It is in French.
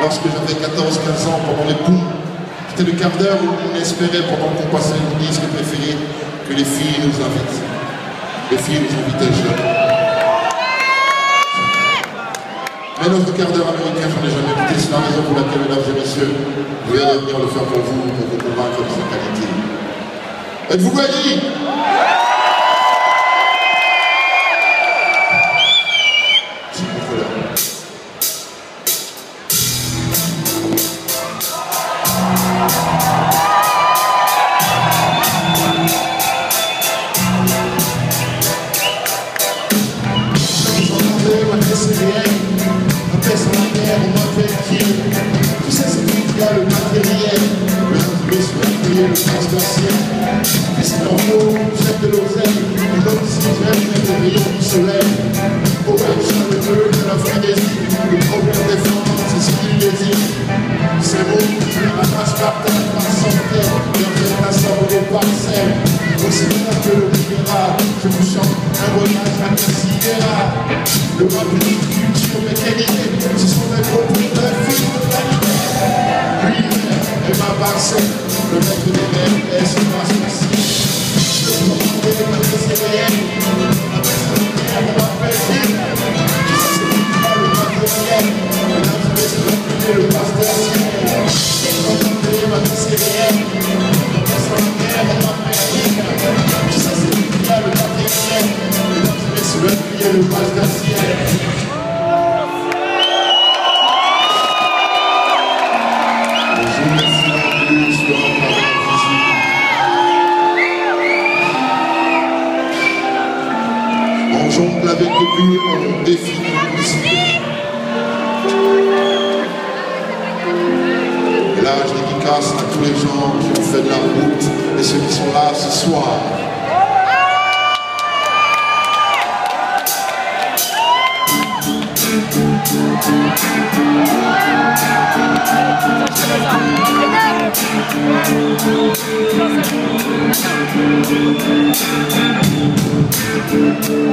lorsque j'avais 14-15 ans pendant les booms. C'était le quart d'heure où on espérait pendant qu'on passait nos disques préférés que les filles nous invitent. Les filles nous invitaient jeunes. Mais notre quart d'heure américain, j'en ai jamais goûté. C'est la raison pour laquelle, mesdames et messieurs, je vais venir le faire pour vous, pour vous convaincre de sa qualité. Êtes-vous gagné le sens de de l'oseille, et si j'aime les rayons du soleil. Au chaleureux de la frénésie, le problème des femmes, c'est ce qu'il désire. Ces mots, lui arrachent par terre, par centaines, derrière la sorte des parcelles. Aussi bien que le libéral, je vous chante un voyage inconsidérable. Le rap du. jongle avec le plus on défi. Et là, je dédicace à tous les gens qui ont fait de la route. Et ceux qui sont là ce soir.